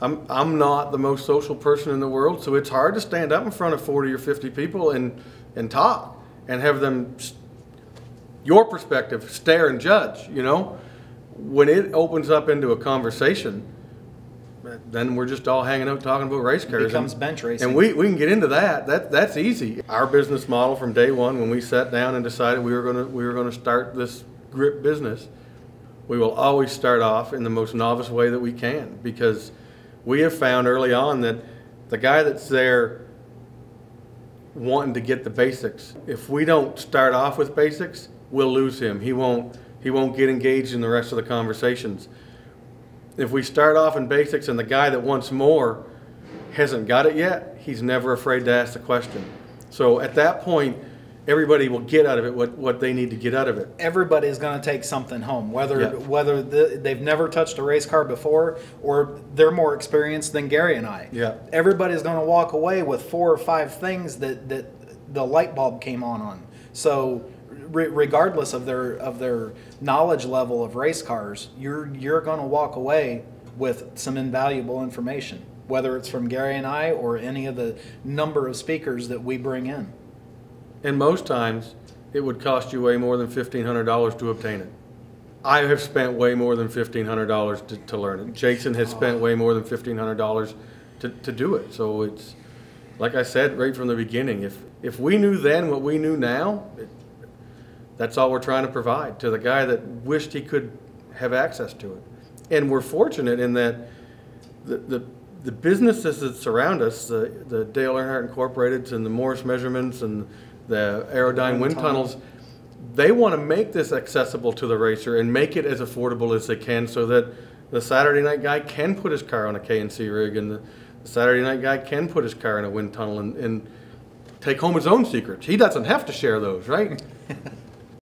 I'm, I'm not the most social person in the world, so it's hard to stand up in front of 40 or 50 people and, and talk and have them, your perspective, stare and judge, you know? When it opens up into a conversation, then we're just all hanging out talking about race cars. becomes and- bench racing. And we, we can get into that. That that's easy. Our business model from day one, when we sat down and decided we were gonna we were gonna start this grip business, we will always start off in the most novice way that we can because we have found early on that the guy that's there wanting to get the basics, if we don't start off with basics, we'll lose him. He won't he won't get engaged in the rest of the conversations. If we start off in basics and the guy that wants more hasn't got it yet, he's never afraid to ask the question. So at that point, everybody will get out of it what, what they need to get out of it. everybody's going to take something home, whether Yeah. whether the, they've never touched a race car before or they're more experienced than Gary and I. Yeah. everybody's going to walk away with four or five things that that the light bulb came on on. So, re- regardless of their of their knowledge level of race cars, you're you're going to walk away with some invaluable information, whether it's from Gary and I or any of the number of speakers that we bring in. And most times, it would cost you way more than fifteen hundred dollars to obtain it. I have spent way more than fifteen hundred dollars to, to learn it. Jason has spent way more than fifteen hundred dollars to, to do it. So it's, like I said right from the beginning, if, if we knew then what we knew now, it, that's all we're trying to provide to the guy that wished he could have access to it. And we're fortunate in that the, the, the businesses that surround us, the, the Dale Earnhardt Incorporated and the Morse Measurements and the AeroDyn Wind Wind tunnel. Tunnels, they want to make this accessible to the racer and make it as affordable as they can so that the Saturday night guy can put his car on a K&C rig and the Saturday night guy can put his car in a wind tunnel and, and take home his own secrets. He doesn't have to share those, right?